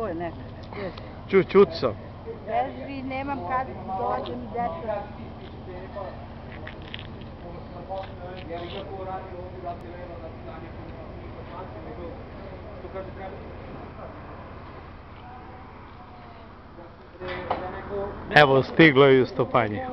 tvoj nekada. Ču, čuco. sam. Nemam kad dođem deca. Evo, stiglo je ustopanje.